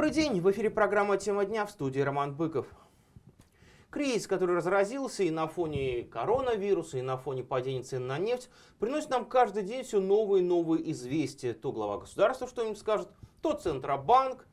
Добрый день! В эфире программа «Тема дня» в студии Роман Быков. Кризис, который разразился и на фоне коронавируса, и на фоне падения цен на нефть, приносит нам каждый день все новые и новые известия. То глава государства что-нибудь скажет, то Центробанк,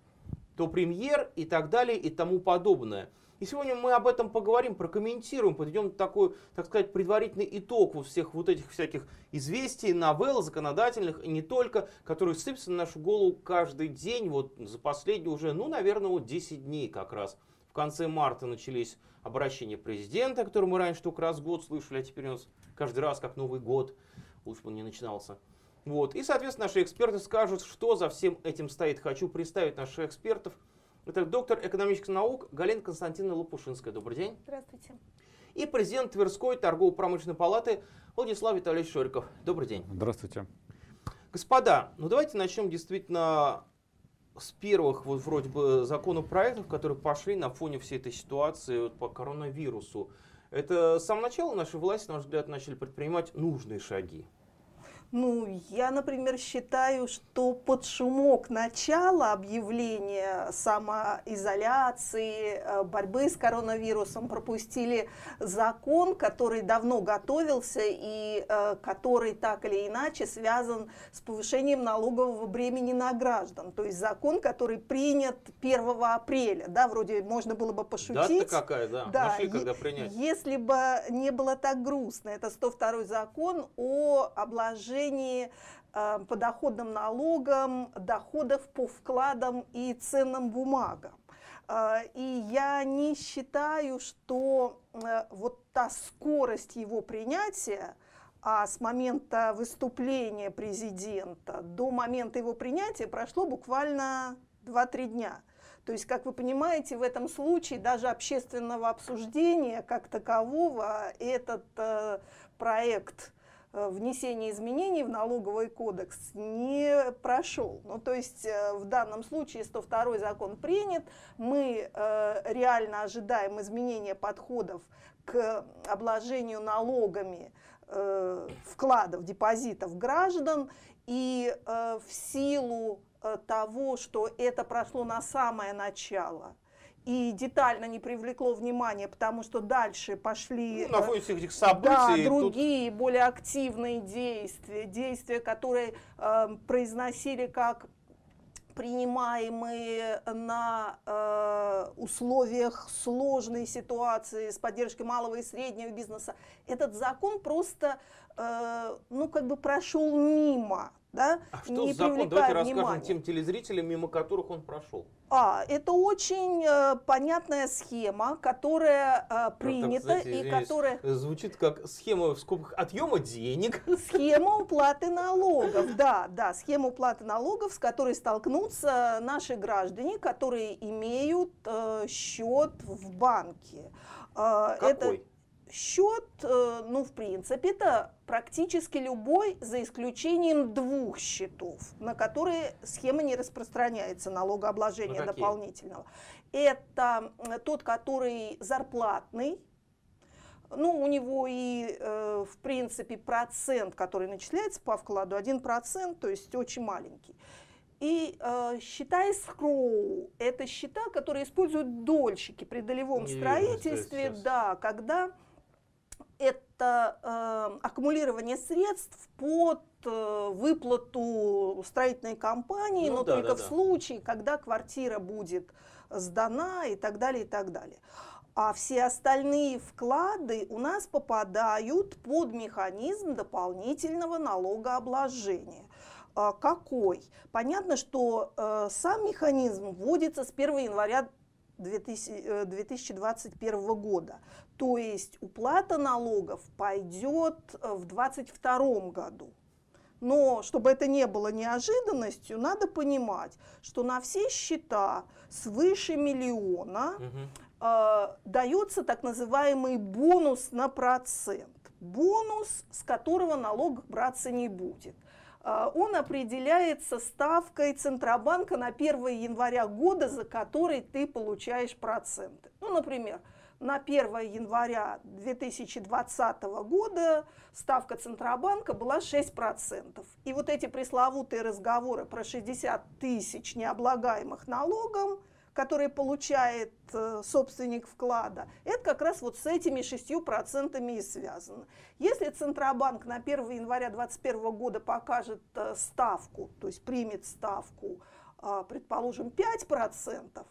то премьер и так далее и тому подобное. И сегодня мы об этом поговорим, прокомментируем, подведем такой, так сказать, предварительный итог вот всех вот этих всяких известий, новелл законодательных и не только, которые сыпятся на нашу голову каждый день, вот за последние уже, ну, наверное, вот 10 дней как раз. В конце марта начались обращения президента, которые мы раньше только раз в год слышали, а теперь у нас каждый раз как Новый год, лучше бы он не начинался. Вот. И, соответственно, наши эксперты скажут, что за всем этим стоит. Хочу представить наших экспертов. Это доктор экономических наук Галина Константиновна Лопушинская. Добрый день. Здравствуйте. И президент Тверской торгово-промышленной палаты Владислав Витальевич Шориков. Добрый день. Здравствуйте. Господа, ну давайте начнем действительно с первых вот вроде бы законопроектов, которые пошли на фоне всей этой ситуации вот, по коронавирусу. Это с самого начала наши власти, на наш взгляд, начали предпринимать нужные шаги. Ну, я, например, считаю, что под шумок начала объявления самоизоляции, э, борьбы с коронавирусом пропустили закон, который давно готовился и э, который так или иначе связан с повышением налогового бремени на граждан. То есть закон, который принят 1 апреля. Да, вроде можно было бы пошутить. Дата какая, да. Да, Нашли, когда принять. Если бы не было так грустно. Это 102 закон о обложении снижении э, подоходным налогом доходов по вкладам и ценным бумагам. Э, и я не считаю, что э, вот та скорость его принятия, а с момента выступления президента до момента его принятия прошло буквально 2-3 дня. То есть, как вы понимаете, в этом случае даже общественного обсуждения как такового этот э, проект внесение изменений в налоговый кодекс не прошел. Ну, то есть э, в данном случае 102 закон принят, мы э, реально ожидаем изменения подходов к обложению налогами вкладов, депозитов граждан, и в силу того, что это прошло на самое начало – и детально не привлекло внимания, потому что дальше пошли ну, на фоне всех этих событий, да, другие тут... более активные действия, действия, которые э, произносили как принимаемые на э, условиях сложной ситуации с поддержкой малого и среднего бизнеса. Этот закон просто, э, ну, как бы прошел мимо да, а что не закон? Давайте расскажем тем телезрителям, мимо которых он прошел. А, это очень э, понятная схема, которая э, принята так, знаете, и которая... Звучит как схема в скобках отъема денег. Схема уплаты налогов, да, да, схема уплаты налогов, с которой столкнутся наши граждане, которые имеют э, счет в банке. Э, Какой? Это счет, э, ну, в принципе, это практически любой, за исключением двух счетов, на которые схема не распространяется налогообложения ну, дополнительного. Это тот, который зарплатный, ну, у него и, э, в принципе, процент, который начисляется по вкладу, 1%, то есть очень маленький. И э, счета escrow – это счета, которые используют дольщики при долевом строительстве, да, когда это э, аккумулирование средств под э, выплату строительной компании, ну, но да, только да, в да. случае, когда квартира будет сдана и так далее, и так далее. А все остальные вклады у нас попадают под механизм дополнительного налогообложения. А какой? Понятно, что э, сам механизм вводится с 1 января 2021 э, года. То есть уплата налогов пойдет э, в 2022 году. Но чтобы это не было неожиданностью, надо понимать, что на все счета свыше миллиона угу. э, дается так называемый бонус на процент. Бонус, с которого налог браться не будет. А, он определяется ставкой Центробанка на 1 января года, за который ты получаешь проценты. Ну, например, на 1 января 2020 года ставка Центробанка была 6%. И вот эти пресловутые разговоры про 60 тысяч необлагаемых налогом, которые получает э, собственник вклада, это как раз вот с этими 6% и связано. Если Центробанк на 1 января 2021 года покажет э, ставку, то есть примет ставку, э, предположим, 5%,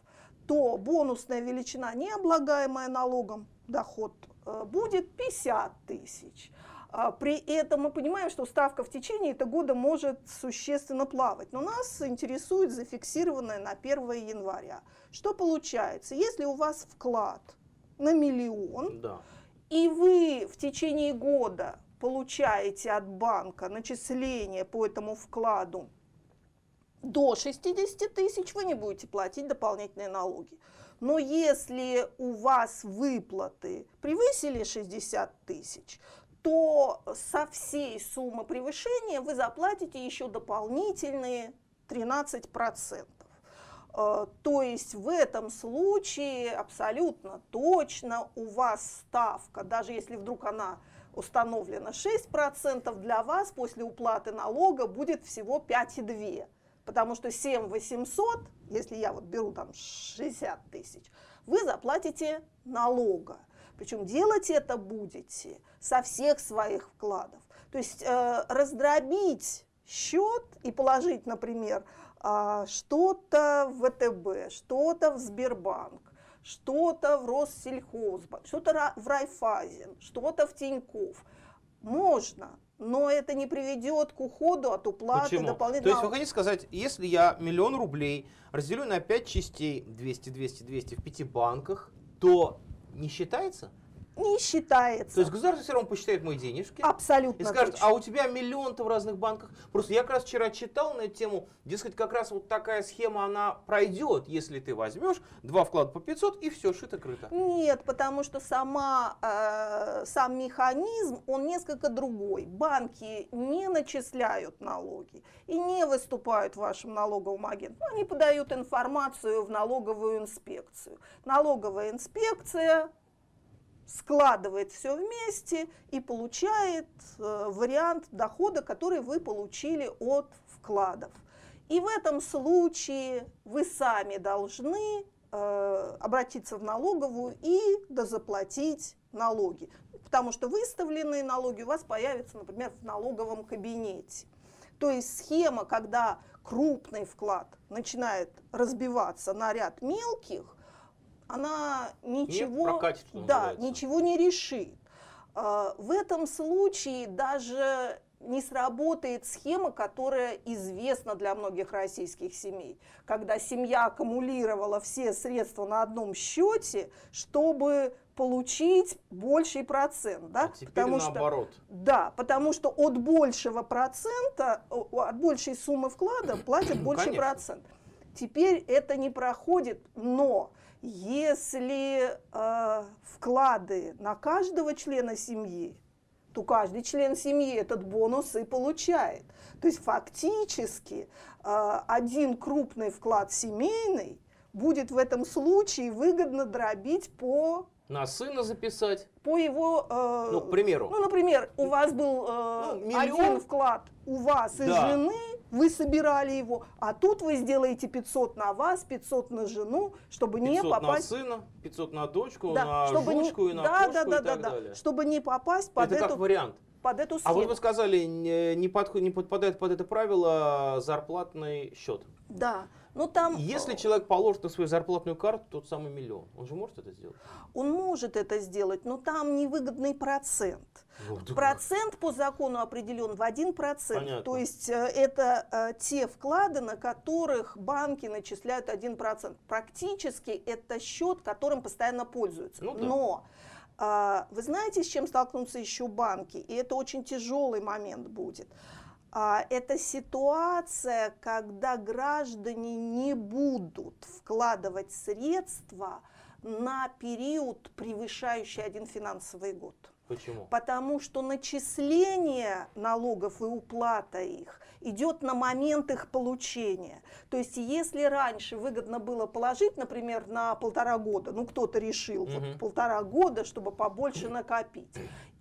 то бонусная величина, не облагаемая налогом, доход, э, будет 50 тысяч. А при этом мы понимаем, что ставка в течение этого года может существенно плавать. Но нас интересует зафиксированная на 1 января. Что получается? Если у вас вклад на миллион, Да. и вы в течение года получаете от банка начисление по этому вкладу до 60 тысяч, вы не будете платить дополнительные налоги. Но если у вас выплаты превысили 60 тысяч, то со всей суммы превышения вы заплатите еще дополнительные 13%. Э, То есть в этом случае абсолютно точно у вас ставка, даже если вдруг она установлена 6%, для вас после уплаты налога будет всего 5,2. Потому что 7 800, если я вот беру там 60 тысяч, вы заплатите налога. Причем делать это будете со всех своих вкладов. То есть э, раздробить счет и положить, например, а, что-то в ВТБ, что-то в Сбербанк, что-то в Россельхозбанк, что-то в Райфайзен, что-то в Тинькофф. Можно, но это не приведет к уходу от уплаты Почему? То дополнительного. есть вы хотите сказать, если я миллион рублей разделю на 5 частей, 200, 200, 200 в пяти банках, то не считается? Не считается. То есть государство все равно посчитает мои денежки Абсолютно и скажет, точно. а у тебя миллион-то в разных банках. Просто я как раз вчера читал на эту тему, дескать, как раз вот такая схема, она пройдет, если ты возьмешь два вклада по 500 и все, шито-крыто. Нет, потому что сама, э, сам механизм, он несколько другой. Банки не начисляют налоги и не выступают вашим налоговым агентом. Они подают информацию в налоговую инспекцию. Налоговая инспекция складывает все вместе и получает э, вариант дохода, который вы получили от вкладов. И в этом случае вы сами должны э, обратиться в налоговую и дозаплатить налоги. Потому что выставленные налоги у вас появятся, например, в налоговом кабинете. То есть схема, когда крупный вклад начинает разбиваться на ряд мелких, она ничего, что да, ничего не решит. А, В этом случае даже не сработает схема, которая известна для многих российских семей, когда семья аккумулировала все средства на одном счете, чтобы получить больший процент, да? А теперь что наоборот. да, потому что от большего процента, от большей суммы вклада платят больший Конечно. процент. Теперь это не проходит, но если э, вклады на каждого члена семьи, то каждый член семьи этот бонус и получает. То есть фактически э, один крупный вклад семейный будет в этом случае выгодно дробить по, На сына записать, по его э, ну, к примеру. ну, например, у вас был э, Ну, миллион. один вклад у вас и Да. жены, вы собирали его, а тут вы сделаете 500 на вас, 500 на жену, чтобы не 500 на попасть... сына, 500 на дочку, Да, на чтобы не- жучку и на да, кошку да, да, и так да, далее. чтобы не попасть под, Это как эту, вариант. под эту А схему. вот вы сказали, не, не, подход- не подпадает под это правило зарплатный счет. Да, ну там... Если человек положит на свою зарплатную карту тот самый миллион, он же может это сделать? Он может это сделать, но там невыгодный процент. Ну, да. Процент по закону определен в 1%. Понятно. То есть э, это э, те вклады, на которых банки начисляют 1%. Практически это счет, которым постоянно пользуются. Ну да. Но а, вы знаете, с чем столкнутся еще банки? И это очень тяжелый момент будет. А, Это ситуация, когда граждане не будут вкладывать средства на период, превышающий один финансовый год. Почему? Потому что начисление налогов и уплата их идет на момент их получения. То есть если раньше выгодно было положить, например, на полтора года, ну кто-то решил угу. вот полтора года, чтобы побольше накопить,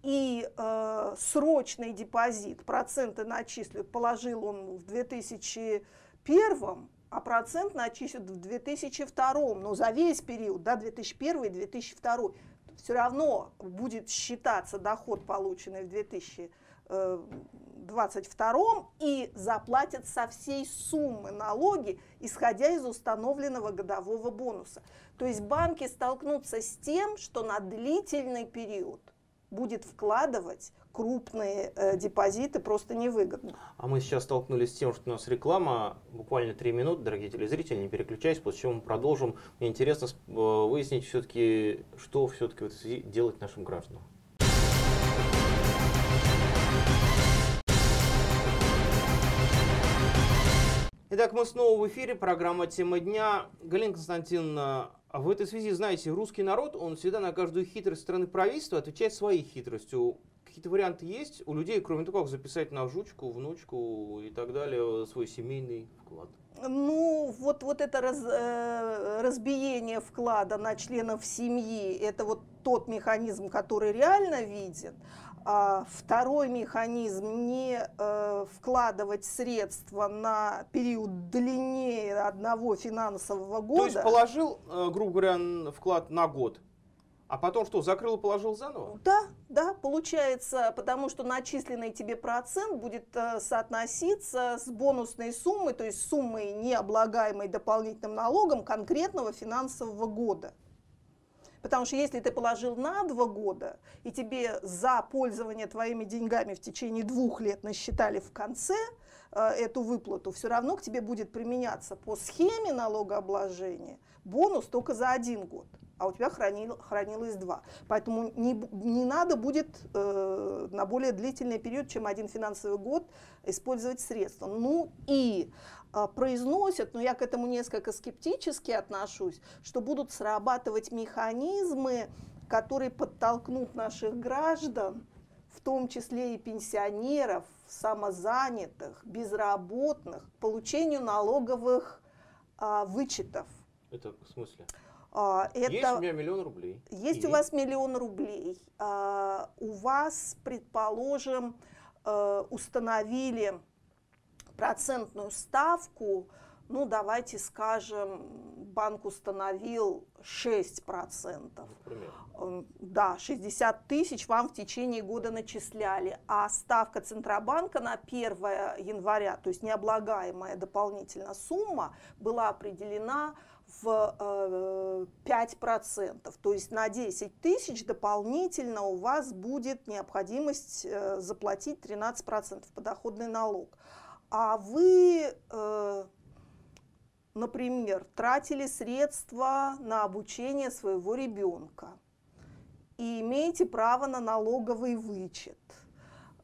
и э, срочный депозит, проценты начислят, положил он в 2001, а процент начислят в 2002, ну за весь период, да, 2001 и 2002. Все равно будет считаться доход, полученный в 2022, и заплатят со всей суммы налоги, исходя из установленного годового бонуса. То есть банки столкнутся с тем, что на длительный период – будет вкладывать крупные э, депозиты просто невыгодно. А мы сейчас столкнулись с тем, что у нас реклама, буквально три минуты, дорогие телезрители, не переключайтесь, после чего мы продолжим. Мне интересно э, выяснить все-таки, что все-таки в делать нашим гражданам. Итак, мы снова в эфире, программа «Тема дня». Галина Константиновна, а в этой связи, знаете, русский народ, он всегда на каждую хитрость страны правительства отвечает своей хитростью. Какие-то варианты есть у людей, кроме того, как записать на жучку, внучку и так далее свой семейный вклад? Ну, вот, вот это раз, э, разбиение вклада на членов семьи, это вот тот механизм, который реально виден. А второй механизм не э, вкладывать средства на период длиннее одного финансового года. То есть положил, э, грубо говоря, вклад на год, а потом что, закрыл и положил заново? Да, да, получается, потому что начисленный тебе процент будет э, соотноситься с бонусной суммой, то есть суммой, не облагаемой дополнительным налогом конкретного финансового года. Потому что если ты положил на два года, и тебе за пользование твоими деньгами в течение двух лет насчитали в конце э, эту выплату, все равно к тебе будет применяться по схеме налогообложения бонус только за один год а у тебя хранил, хранилось два. Поэтому не, не надо будет э, на более длительный период, чем один финансовый год, использовать средства. Ну и произносят, но я к этому несколько скептически отношусь, что будут срабатывать механизмы, которые подтолкнут наших граждан, в том числе и пенсионеров, самозанятых, безработных, к получению налоговых а, вычетов. Это в смысле? А, это, есть у меня миллион рублей. Есть и? у вас миллион рублей. А, у вас, предположим, а, установили процентную ставку, ну давайте скажем, банк установил 6%. Например? Эм, да, 60 тысяч вам в течение года начисляли, а ставка Центробанка на 1 января, то есть необлагаемая дополнительно сумма, была определена в э, 5%. То есть на 10 тысяч дополнительно у вас будет необходимость э, заплатить 13% подоходный налог а вы, э, например, тратили средства на обучение своего ребенка и имеете право на налоговый вычет.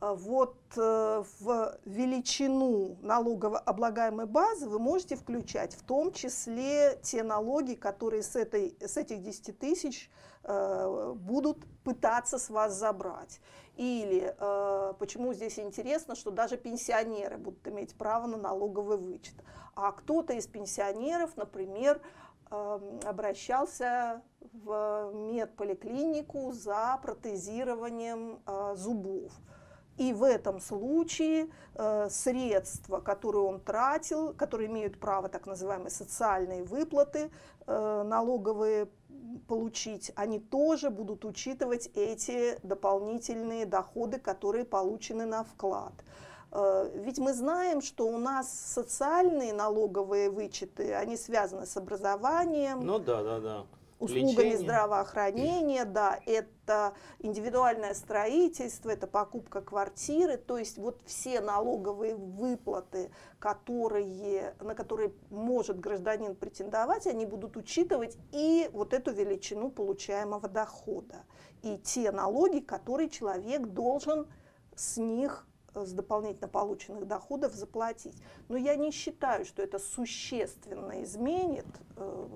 А вот э, в величину налогооблагаемой базы вы можете включать в том числе те налоги, которые с, этой, с этих 10 тысяч э, будут пытаться с вас забрать. Или э, почему здесь интересно, что даже пенсионеры будут иметь право на налоговый вычет. А кто-то из пенсионеров, например, э, обращался в медполиклинику за протезированием э, зубов. И в этом случае э, средства, которые он тратил, которые имеют право так называемые социальные выплаты, э, налоговые получить, они тоже будут учитывать эти дополнительные доходы, которые получены на вклад. Э, ведь мы знаем, что у нас социальные налоговые вычеты, они связаны с образованием. Ну да, да, да услугами Лечение. здравоохранения, да, это индивидуальное строительство, это покупка квартиры, то есть вот все налоговые выплаты, которые, на которые может гражданин претендовать, они будут учитывать и вот эту величину получаемого дохода, и те налоги, которые человек должен с них с дополнительно полученных доходов заплатить. Но я не считаю, что это существенно изменит э,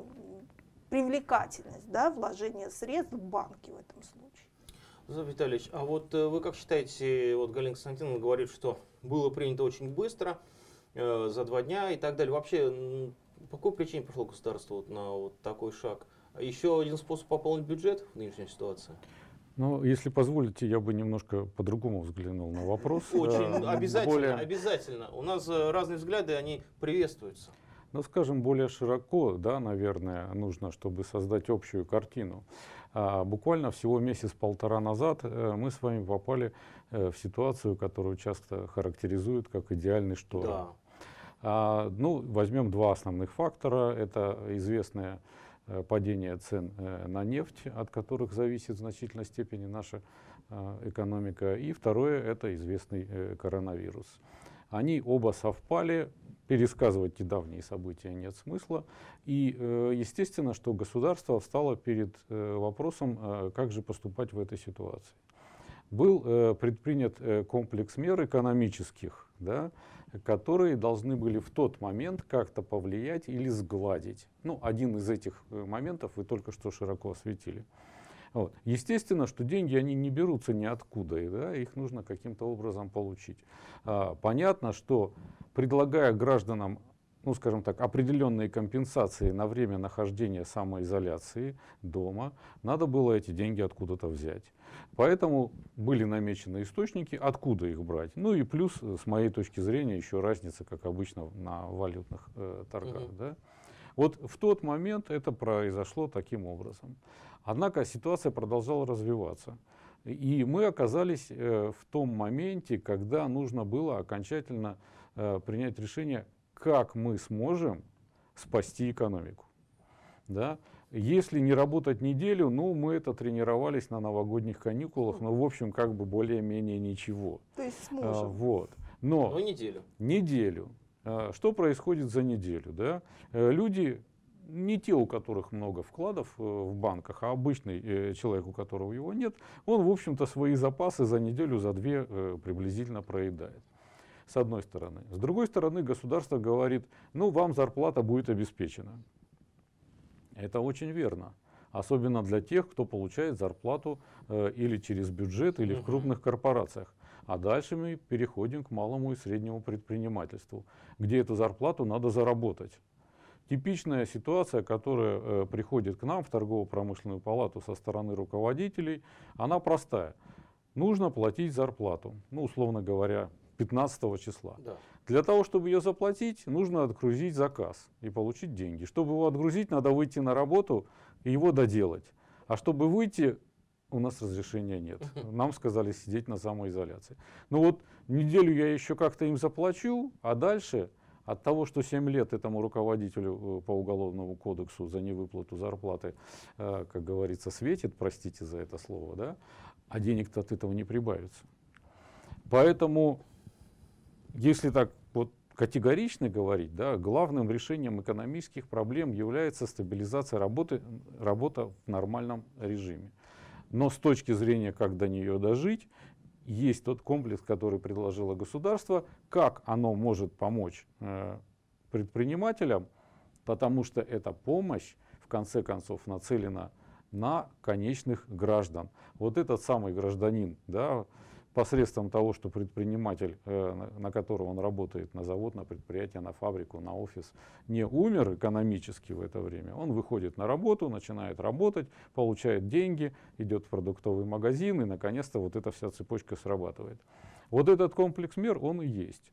привлекательность да, вложения средств в банки в этом случае. Витальевич, а вот э, вы как считаете, вот Галина Константиновна говорит, что было принято очень быстро, э, за два дня и так далее. Вообще, по какой причине пошло государство вот на вот такой шаг? Еще один способ пополнить бюджет в нынешней ситуации? Ну, если позволите, я бы немножко по-другому взглянул на вопрос. Очень э, обязательно, более... обязательно. У нас э, разные взгляды, они приветствуются. Ну, скажем, более широко, да, наверное, нужно, чтобы создать общую картину. А, буквально всего месяц-полтора назад э, мы с вами попали в ситуацию, которую часто характеризуют как идеальный шторм. Да. А, ну, возьмем два основных фактора. Это известное Э, падение цен э, на нефть, от которых зависит в значительной степени наша э, экономика. И второе – это известный коронавирус. Они оба совпали, пересказывать недавние события нет смысла. И естественно, что государство встало перед вопросом, как же поступать в этой ситуации. Был предпринят комплекс мер экономических, да, которые должны были в тот момент как-то повлиять или сгладить. Ну, один из этих э, моментов вы только что широко осветили. Вот. Естественно, что деньги они не берутся ниоткуда, и, да, их нужно каким-то образом получить. А, понятно, что предлагая гражданам ну, скажем так, определенные компенсации на время нахождения самоизоляции дома, надо было эти деньги откуда-то взять. Поэтому были намечены источники, откуда их брать. Ну и плюс, с моей точки зрения, еще разница, как обычно на валютных э, торгах. Угу. Да? Вот в тот момент это произошло таким образом. Однако ситуация продолжала развиваться. И мы оказались э, в том моменте, когда нужно было окончательно э, принять решение, как мы сможем спасти экономику. Да? Если не работать неделю, ну, мы это тренировались на новогодних каникулах, но, в общем, как бы более-менее ничего. То есть сможем. А, вот. Но ну, неделю. Неделю. А, что происходит за неделю? Да? Э, люди, не те, у которых много вкладов э, в банках, а обычный э, человек, у которого его нет, он, в общем-то, свои запасы за неделю, за две приблизительно проедает с одной стороны. С другой стороны, государство говорит, ну, вам зарплата будет обеспечена. Это очень верно. Особенно для тех, кто получает зарплату э, или через бюджет, или в крупных корпорациях. А дальше мы переходим к малому и среднему предпринимательству, где эту зарплату надо заработать. Типичная ситуация, которая э, приходит к нам в торгово-промышленную палату со стороны руководителей, она простая. Нужно платить зарплату, ну, условно говоря, 15 числа. Да. Для того, чтобы ее заплатить, нужно отгрузить заказ и получить деньги. Чтобы его отгрузить, надо выйти на работу и его доделать. А чтобы выйти, у нас разрешения нет. Нам сказали сидеть на самоизоляции. Ну вот неделю я еще как-то им заплачу, а дальше от того, что 7 лет этому руководителю э, по уголовному кодексу за невыплату зарплаты, э, как говорится, светит, простите за это слово, да, а денег-то от этого не прибавится. Поэтому если так вот категорично говорить, да, главным решением экономических проблем является стабилизация работы, работа в нормальном режиме. Но с точки зрения, как до нее дожить, есть тот комплекс, который предложило государство, как оно может помочь э, предпринимателям, потому что эта помощь, в конце концов, нацелена на конечных граждан. Вот этот самый гражданин, да, посредством того, что предприниматель, э, на которого он работает, на завод, на предприятие, на фабрику, на офис, не умер экономически в это время, он выходит на работу, начинает работать, получает деньги, идет в продуктовый магазин, и наконец-то вот эта вся цепочка срабатывает. Вот этот комплекс мер, он и есть.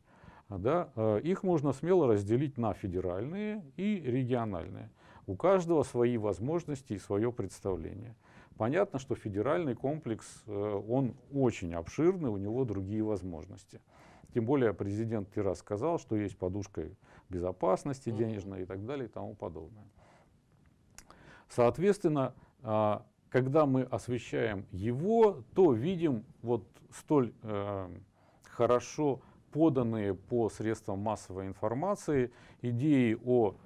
Да? Э, их можно смело разделить на федеральные и региональные. У каждого свои возможности и свое представление. Понятно, что федеральный комплекс, э, он очень обширный, у него другие возможности. Тем более президент не раз сказал, что есть подушка безопасности денежная и так далее и тому подобное. Соответственно, а, когда мы освещаем его, то видим вот столь э, хорошо поданные по средствам массовой информации идеи о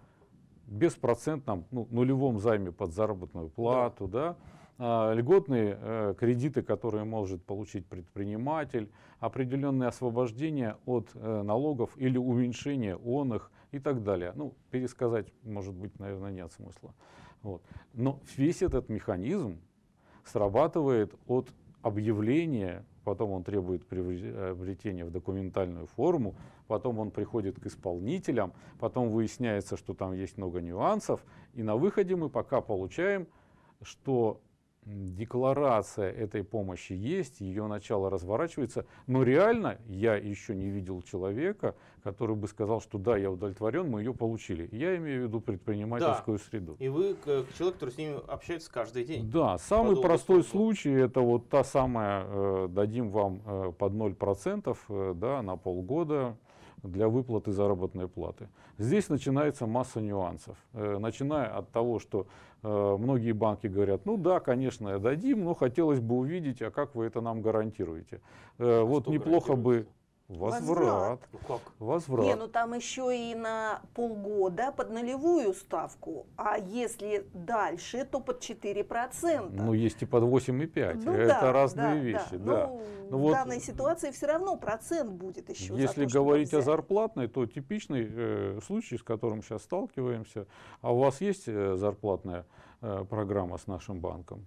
беспроцентном ну, нулевом займе под заработную плату, да. Да, льготные э, кредиты, которые может получить предприниматель, определенные освобождения от э, налогов или уменьшение он их и так далее. Ну, пересказать, может быть, наверное, нет смысла. Вот. Но весь этот механизм срабатывает от объявление, потом он требует приобретения в документальную форму, потом он приходит к исполнителям, потом выясняется, что там есть много нюансов, и на выходе мы пока получаем, что декларация этой помощи есть, ее начало разворачивается, но реально я еще не видел человека, который бы сказал, что да, я удовлетворен, мы ее получили. Я имею в виду предпринимательскую да. среду. И вы человек, который с ними общается каждый день. Да, самый простой службу. случай это вот та самая, э, дадим вам э, под 0% э, да, на полгода для выплаты заработной платы. Здесь начинается масса нюансов, э, начиная от того, что э, многие банки говорят, ну да, конечно, дадим, но хотелось бы увидеть, а как вы это нам гарантируете. Э, вот неплохо бы Возврат. Ну как? Возврат. Не, ну там еще и на полгода под нулевую ставку, а если дальше, то под 4%. Ну есть и под 8,5. Ну, Это да, разные да, вещи. Да. Да. Ну, ну, в вот, данной ситуации все равно процент будет еще. Если то, говорить о зарплатной, то типичный э, случай, с которым сейчас сталкиваемся, а у вас есть э, зарплатная э, программа с нашим банком?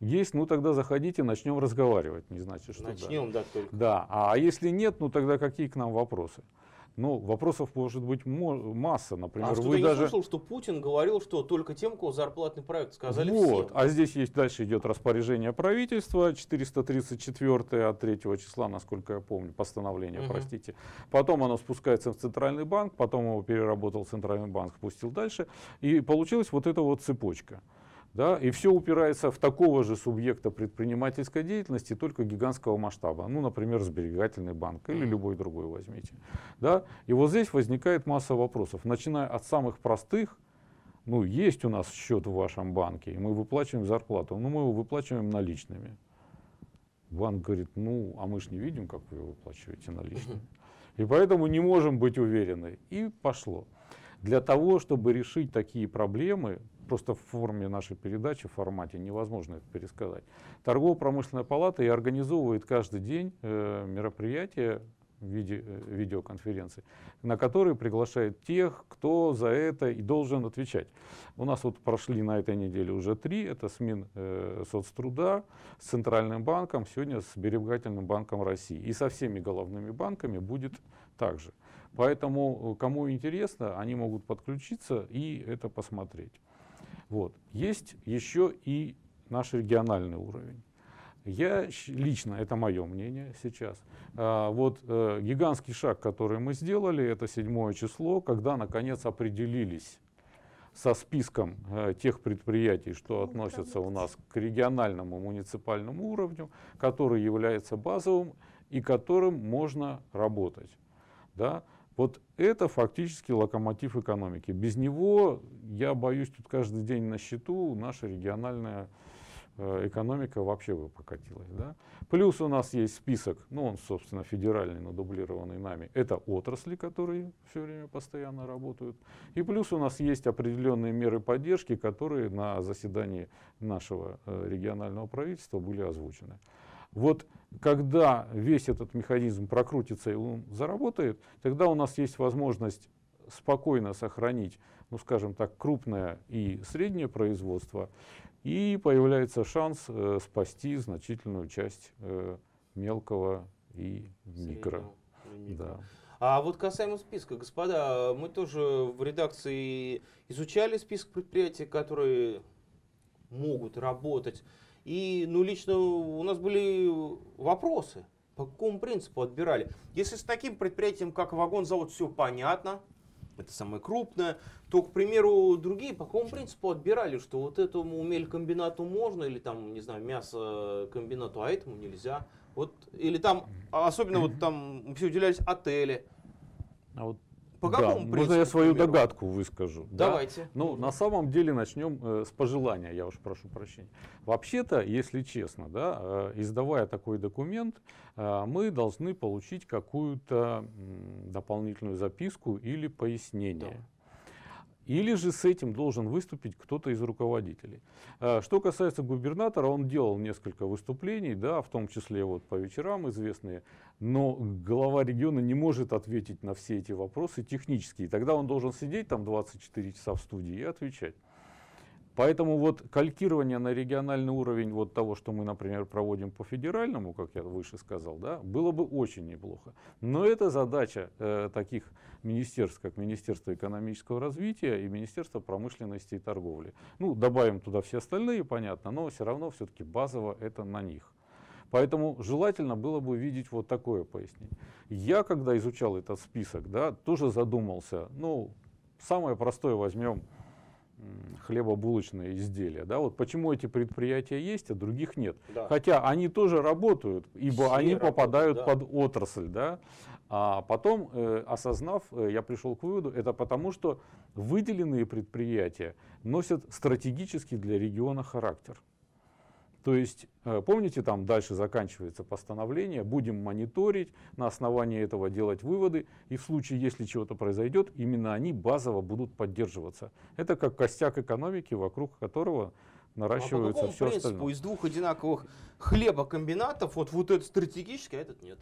Есть, ну тогда заходите, начнем разговаривать. Не значит, что Начнем, да. да, только. Да, а если нет, ну тогда какие к нам вопросы? Ну, вопросов может быть масса, например. А вы я даже... не слышал, что Путин говорил, что только тем, у кого зарплатный проект, сказали вот. всем. А здесь есть, дальше идет распоряжение правительства, 434 от 3 числа, насколько я помню, постановление, угу. простите. Потом оно спускается в Центральный банк, потом его переработал Центральный банк, пустил дальше. И получилась вот эта вот цепочка. Да, и все упирается в такого же субъекта предпринимательской деятельности, только гигантского масштаба. Ну, например, сберегательный банк или любой другой возьмите. Да? И вот здесь возникает масса вопросов, начиная от самых простых, ну, есть у нас счет в вашем банке, и мы выплачиваем зарплату, но мы его выплачиваем наличными. Банк говорит, ну, а мы же не видим, как вы выплачиваете наличными. И поэтому не можем быть уверены. И пошло. Для того, чтобы решить такие проблемы, просто в форме нашей передачи, в формате невозможно это пересказать. Торгово-промышленная палата и организовывает каждый день э, мероприятия в виде э, видеоконференции, на которые приглашает тех, кто за это и должен отвечать. У нас вот прошли на этой неделе уже три, это СМИН э, соцтруда с Центральным банком, сегодня с Сберегательным банком России. И со всеми головными банками будет также. Поэтому, э, кому интересно, они могут подключиться и это посмотреть. Вот. Есть еще и наш региональный уровень. Я лично, это мое мнение сейчас, а, вот э, гигантский шаг, который мы сделали, это седьмое число, когда наконец определились со списком э, тех предприятий, что относятся у нас к региональному муниципальному уровню, который является базовым и которым можно работать. Да? Вот это фактически локомотив экономики. Без него, я боюсь, тут каждый день на счету наша региональная э, экономика вообще бы покатилась. Да? Плюс у нас есть список, ну он, собственно, федеральный, но дублированный нами. Это отрасли, которые все время постоянно работают. И плюс у нас есть определенные меры поддержки, которые на заседании нашего э, регионального правительства были озвучены. Вот когда весь этот механизм прокрутится и он заработает, тогда у нас есть возможность спокойно сохранить, ну скажем так, крупное и среднее производство, и появляется шанс э, спасти значительную часть э, мелкого и микро. Да. А вот касаемо списка, господа, мы тоже в редакции изучали список предприятий, которые могут работать и, ну, лично у нас были вопросы, по какому принципу отбирали. Если с таким предприятием, как вагонзавод, все понятно, это самое крупное, то, к примеру, другие по какому принципу отбирали, что вот этому мелькомбинату можно, или там, не знаю, мясокомбинату, а этому нельзя. Вот, или там, особенно вот там все уделялись отели. А вот по какому да, принципу? Можно я свою примеру? догадку выскажу. Давайте. Да? Ну, на самом деле начнем э, с пожелания, я уж прошу прощения. Вообще-то, если честно, да, э, издавая такой документ, э, мы должны получить какую-то дополнительную записку или пояснение. Да. Или же с этим должен выступить кто-то из руководителей. А, что касается губернатора, он делал несколько выступлений, да, в том числе вот по вечерам известные, но глава региона не может ответить на все эти вопросы технические. Тогда он должен сидеть там 24 часа в студии и отвечать. Поэтому вот калькирование на региональный уровень вот того, что мы, например, проводим по федеральному, как я выше сказал, да, было бы очень неплохо. Но это задача э, таких министерств, как Министерство экономического развития и Министерство промышленности и торговли. Ну, добавим туда все остальные, понятно, но все равно все-таки базово это на них. Поэтому желательно было бы видеть вот такое пояснение. Я, когда изучал этот список, да, тоже задумался, ну, самое простое возьмем хлебобулочные изделия. Да? Вот почему эти предприятия есть, а других нет. Да. Хотя они тоже работают, ибо Все они работают, попадают да. под отрасль. Да? А потом, э, осознав, э, я пришел к выводу, это потому, что выделенные предприятия носят стратегический для региона характер. То есть, э, помните, там дальше заканчивается постановление, будем мониторить, на основании этого делать выводы, и в случае, если чего-то произойдет, именно они базово будут поддерживаться. Это как костяк экономики, вокруг которого наращивается а по все принципу остальное. из двух одинаковых хлебокомбинатов вот, вот этот стратегический, а этот нет?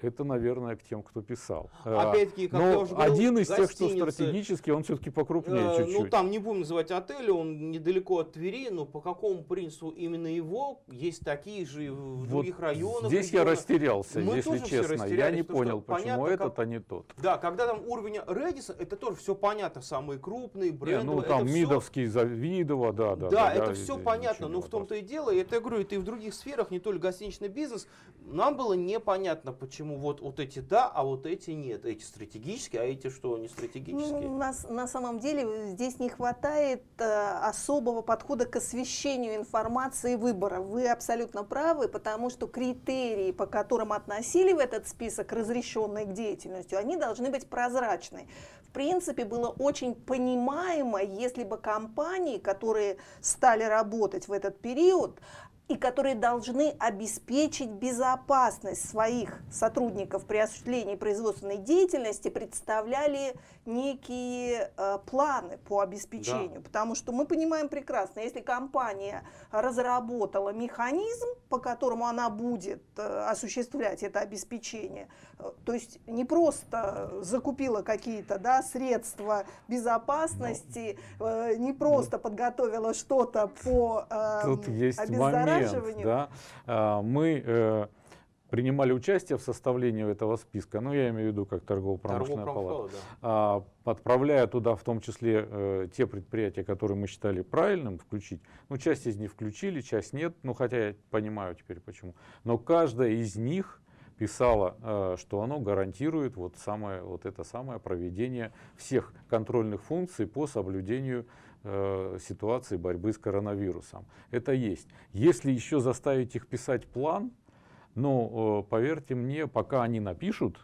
Это, наверное, к тем, кто писал. А, Опять-таки, как Но я уже говорил, один из тех, что стратегический, он все-таки покрупнее э, чуть-чуть. Ну, там не будем называть отели, он недалеко от Твери, но по какому принципу именно его есть такие же в вот других районах. Здесь регионах. я растерялся, Мы если честно. Я не понял, почему понятно, этот, как... а не тот. Да, когда там уровень Редиса, это тоже все понятно, самые крупные бренды. ну, там Мидовский, все... Завидово, да, да. Да, да это да, все понятно, но в том-то и дело, и это я говорю, это и в других сферах, не только гостиничный бизнес, нам было непонятно, почему вот, вот эти да, а вот эти нет. Эти стратегические, а эти что, не стратегические? Ну, на, на самом деле здесь не хватает э, особого подхода к освещению информации выбора. Вы абсолютно правы, потому что критерии, по которым относили в этот список разрешенной к деятельностью, они должны быть прозрачны. В принципе, было очень понимаемо, если бы компании, которые стали работать в этот период, и которые должны обеспечить безопасность своих сотрудников при осуществлении производственной деятельности, представляли некие э, планы по обеспечению. Да. Потому что мы понимаем прекрасно, если компания разработала механизм, по которому она будет э, осуществлять это обеспечение, э, то есть не просто закупила какие-то да, средства безопасности, э, не просто подготовила что-то по э, Тут есть момент, да. А, мы э, принимали участие в составлении этого списка, ну я имею в виду как торгово-промышленная Торгово палата, да. а, подправляя туда в том числе э, те предприятия, которые мы считали правильным включить. Ну часть из них включили, часть нет, ну хотя я понимаю теперь почему. Но каждая из них писала, э, что оно гарантирует вот, самое, вот это самое проведение всех контрольных функций по соблюдению э, ситуации борьбы с коронавирусом. Это есть. Если еще заставить их писать план, но э, поверьте мне, пока они напишут,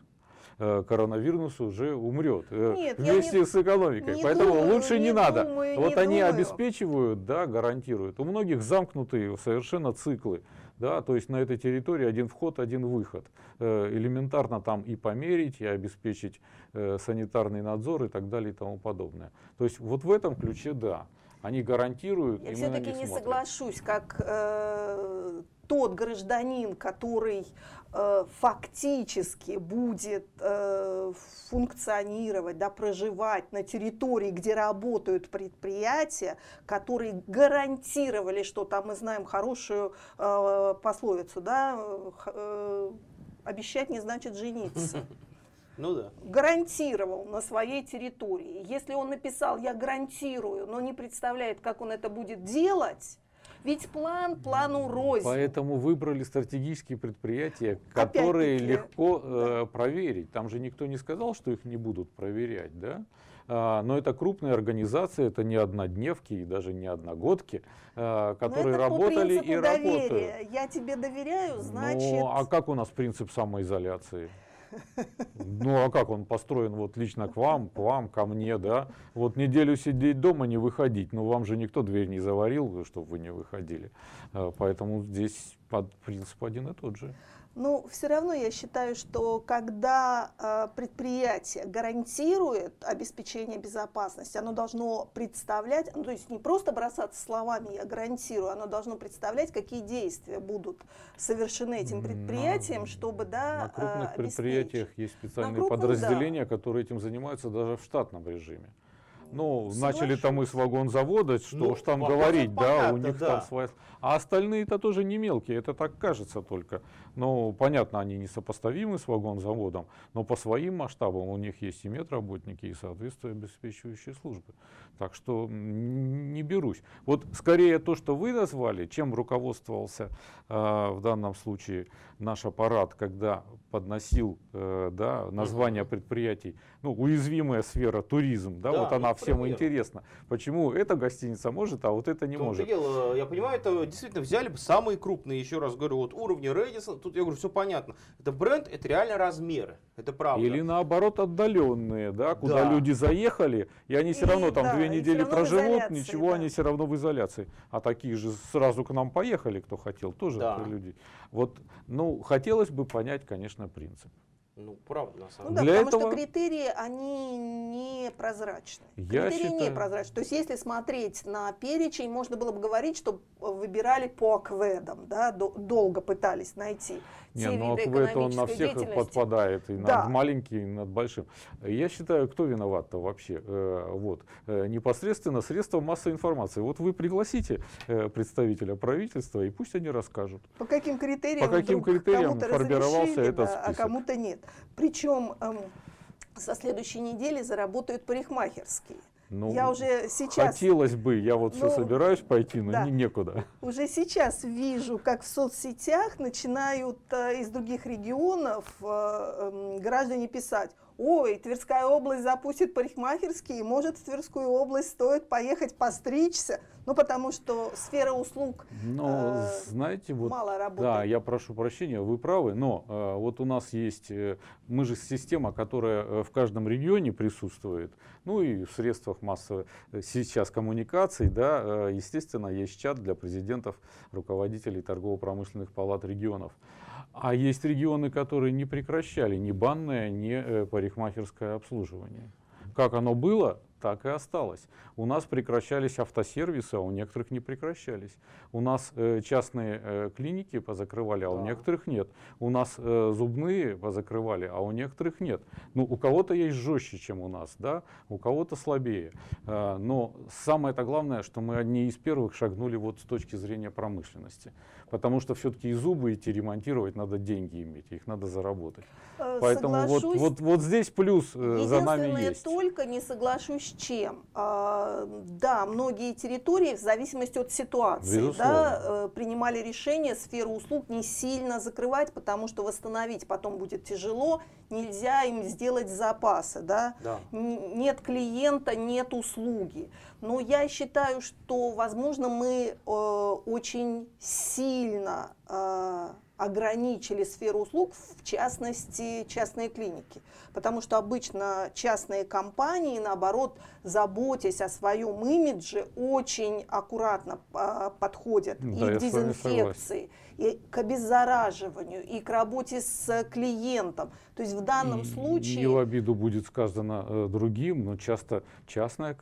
э, коронавирус уже умрет Нет, вместе не, с экономикой. Не Поэтому думаю, лучше не, не надо. Думаю, вот не они думаю. обеспечивают, да, гарантируют. У многих замкнутые совершенно циклы. Да, то есть на этой территории один вход, один выход. Элементарно там и померить, и обеспечить санитарный надзор и так далее и тому подобное. То есть вот в этом ключе да. Они гарантируют. Я все-таки не соглашусь, как э, тот гражданин, который э, фактически будет э, функционировать, да, проживать на территории, где работают предприятия, которые гарантировали, что там мы знаем хорошую э, пословицу, да, э, обещать не значит жениться. Ну да. Гарантировал на своей территории. Если он написал «я гарантирую», но не представляет, как он это будет делать, ведь план плану рознь. Поэтому выбрали стратегические предприятия, которые легко э, проверить. Там же никто не сказал, что их не будут проверять, да? А, но это крупные организации, это не однодневки и даже не одногодки, а, которые работали и доверия. работают. Я тебе доверяю, значит. Ну, а как у нас принцип самоизоляции? Ну а как он построен вот лично к вам, к вам, ко мне, да? Вот неделю сидеть дома, не выходить, но вам же никто дверь не заварил, чтобы вы не выходили. А, поэтому здесь принцип один и тот же. Ну, все равно я считаю, что когда э, предприятие гарантирует обеспечение безопасности, оно должно представлять, ну, то есть не просто бросаться словами «я гарантирую», оно должно представлять, какие действия будут совершены этим предприятием, на, чтобы, да, На крупных э, предприятиях есть специальные крупных, подразделения, да. которые этим занимаются даже в штатном режиме. Ну, начали там и с Соглашусь. вагонзавода, что Ну, уж там говорить, да, у понятно, них да. там своя... А остальные-то тоже не мелкие, это так кажется только. Ну, понятно, они не сопоставимы с вагонзаводом, но по своим масштабам у них есть и медработники, и соответственно обеспечивающие службы. Так что не берусь. Вот скорее то, что вы назвали, чем руководствовался э, в данном случае наш аппарат, когда подносил э, да, название предприятий, ну, уязвимая сфера, туризм, да, Да, вот ну, она к всем примеру. интересна. Почему эта гостиница может, а вот это не и может? дело, я понимаю, это действительно взяли бы самые крупные, еще раз говорю, вот уровни Редисон, тут я говорю, все понятно. Это бренд, это реально размеры, это правда. Или наоборот отдаленные, да, куда Да. люди заехали, и они все И равно там да, две недели проживут, изоляции, ничего, да. они все равно в изоляции. А такие же сразу к нам поехали, кто хотел, тоже Да. люди. Вот, ну, хотелось бы понять, конечно, принцип. Ну, правда, на Ну самом да, Для потому этого- что критерии, они не прозрачны. Я критерии не считаю- прозрачны. То есть если смотреть на перечень, можно было бы говорить, что выбирали по акведам, да, до- долго пытались найти Не, ну аквэд, он на всех подпадает, и Да. над маленьким, и над большим. Я считаю, кто виноват-то вообще? Э, Вот. Э, Непосредственно средства массовой информации. Вот вы пригласите э, представителя правительства, и пусть они расскажут. По каким критериям, По каким критериям формировался этот а список? кому-то нет. Причем эм, со следующей недели заработают парикмахерские. Ну, Я уже сейчас Хотелось бы, я вот все Ну, собираюсь пойти, но да. не- некуда. Уже сейчас вижу, как в соцсетях начинают э, из других регионов э, эм, граждане писать, ой, Тверская область запустит парикмахерские, может в Тверскую область стоит поехать постричься, ну потому что сфера услуг Но, Э, знаете, вот мало Да, работает. я прошу прощения, вы правы, но э, вот у нас есть, э, мы же система, которая э, в каждом регионе присутствует, ну и в средствах массовой э, сейчас коммуникаций, да, э, естественно, есть чат для президентов, руководителей торгово-промышленных палат регионов. А есть регионы, которые не прекращали ни банное, ни э, парикмахерское обслуживание. Как оно было, так и осталось. У нас прекращались автосервисы, а у некоторых не прекращались. У нас э, частные э, клиники позакрывали, а у Да. некоторых нет. У нас э, зубные позакрывали, а у некоторых нет. Ну, у кого-то есть жестче, чем у нас, да, у кого-то слабее. Э, но самое-то главное, что мы одни из первых шагнули вот с точки зрения промышленности. Потому что все-таки и зубы идти ремонтировать надо деньги иметь, их надо заработать. Э, Поэтому вот, соглашусь. вот, вот здесь плюс э, за нами есть. только не соглашусь с чем. А, да, многие территории в зависимости от ситуации Безусловно. да, э, принимали решение сферу услуг не сильно закрывать, потому что восстановить потом будет тяжело, нельзя им сделать запасы. Да? Да. Нет клиента, нет услуги. Но я считаю, что, возможно, мы э, очень сильно э, ограничили сферу услуг, в частности, частные клиники. Потому что обычно частные компании, наоборот, заботясь о своем имидже, очень аккуратно а, подходят Да, и к дезинфекции, и к обеззараживанию, и к работе с клиентом. То есть в данном И случае... Не в обиду будет сказано э, другим, но часто частная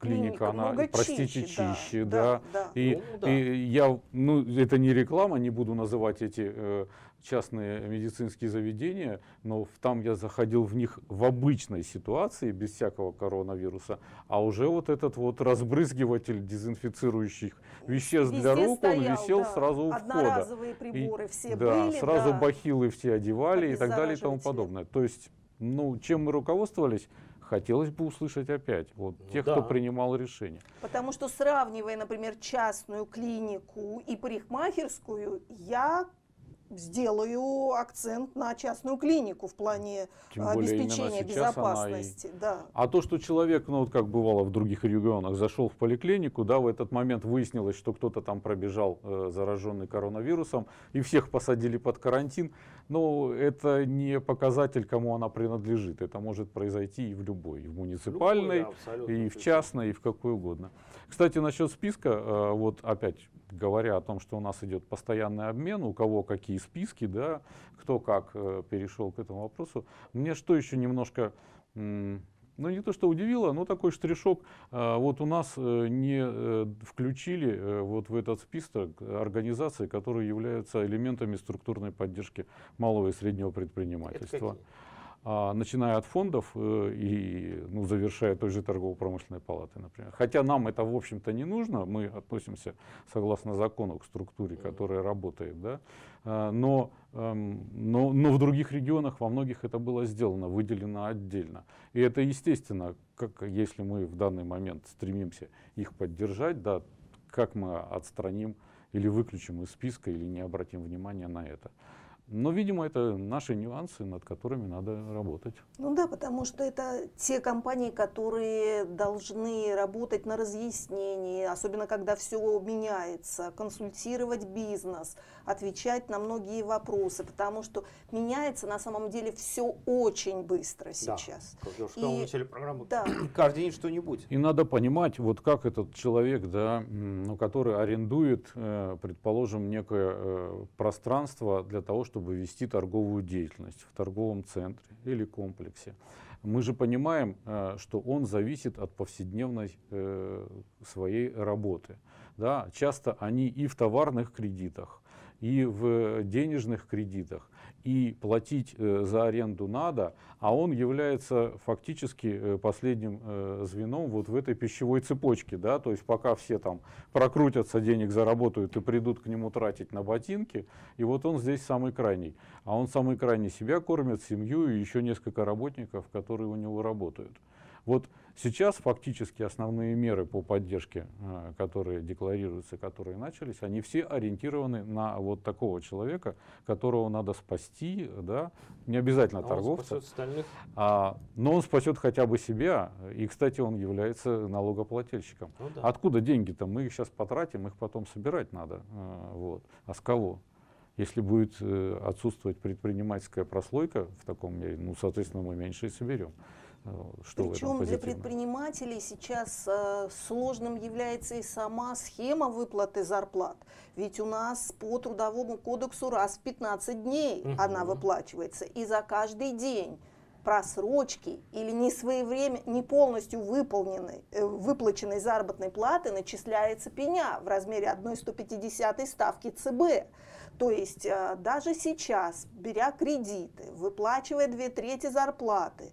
клиника, она, много простите, чище, да, чище, да, да. да. И, Ну, да. и я, ну, это не реклама, не буду называть эти э, частные медицинские заведения, но в- там я заходил в них в обычной ситуации, без всякого коронавируса, а уже вот этот вот разбрызгиватель дезинфицирующих веществ для Везде рук, он стоял, висел да. сразу у входа. Одноразовые приборы все да, были. сразу да. бахилы все одевали и так далее и тому подобное. То есть, ну, чем мы руководствовались, хотелось бы услышать опять. Вот Ну тех, да. кто принимал решение. Потому что сравнивая, например, частную клинику и парикмахерскую, я сделаю акцент на частную клинику в плане Тем более именно обеспечения она и- безопасности. Да. А то, что человек, ну вот как бывало в других регионах, зашел в поликлинику, да, в этот момент выяснилось, что кто-то там пробежал э, зараженный коронавирусом, и всех посадили под карантин, но это не показатель, кому она принадлежит. Это может произойти и в любой, и в муниципальной, Любой, абсолютно. и в частной, и в какой угодно. Кстати, насчет списка, э, вот опять говоря о том, что у нас идет постоянный обмен, у кого какие списки, да, кто как э, перешел к этому вопросу, мне что еще немножко, ну не то что удивило, но такой штришок, э, вот у нас э, не э, включили э, вот в этот список организации, которые являются элементами структурной поддержки малого и среднего предпринимательства. а, начиная от фондов э, и ну, завершая той же торгово-промышленной палатой, например. Хотя нам это, в общем-то, не нужно, мы относимся согласно закону к структуре, которая работает, да? А, но, эм, но, но в других регионах, во многих это было сделано, выделено отдельно. И это естественно, как если мы в данный момент стремимся их поддержать, да, как мы отстраним или выключим из списка или не обратим внимания на это. Но, видимо, это наши нюансы, над которыми надо работать. Ну да, потому что это те компании, которые должны работать на разъяснении, особенно когда все меняется, консультировать бизнес, отвечать на многие вопросы, потому что меняется на самом деле все очень быстро сейчас. Да, И- в начале программы, Да. каждый день что-нибудь. И надо понимать, вот как этот человек, да, ну, который арендует, э, предположим, некое э, пространство для того, чтобы вести торговую деятельность в торговом центре или комплексе. Мы же понимаем, э, что он зависит от повседневной э, своей работы. Да? Часто они и в товарных кредитах, и в денежных кредитах, и платить э, за аренду надо, а он является фактически э, последним э, звеном вот в этой пищевой цепочке, да, то есть пока все там прокрутятся, денег заработают и придут к нему тратить на ботинки, и вот он здесь самый крайний, а он самый крайний себя кормит, семью и еще несколько работников, которые у него работают. Вот сейчас фактически основные меры по поддержке, э, которые декларируются, которые начались, они все ориентированы на вот такого человека, которого надо спасти, да, не обязательно А он торговца, спасет остальных. а, но он спасет хотя бы себя, и, кстати, он является налогоплательщиком. Ну да. Откуда деньги-то? Мы их сейчас потратим, их потом собирать надо. э, Вот. А с кого? Если будет э, отсутствовать предпринимательская прослойка в таком мере, ну, соответственно, мы меньше и соберем. Э, Что Причем для предпринимателей сейчас э, сложным является и сама схема выплаты зарплат. Ведь у нас по трудовому кодексу раз в 15 дней Мгм. она выплачивается. И за каждый день просрочки или не своевременно, не полностью выполненной, э, выплаченной заработной платы начисляется пеня в размере 1,150 ставки ЦБ. То есть э, даже сейчас, беря кредиты, выплачивая две трети зарплаты,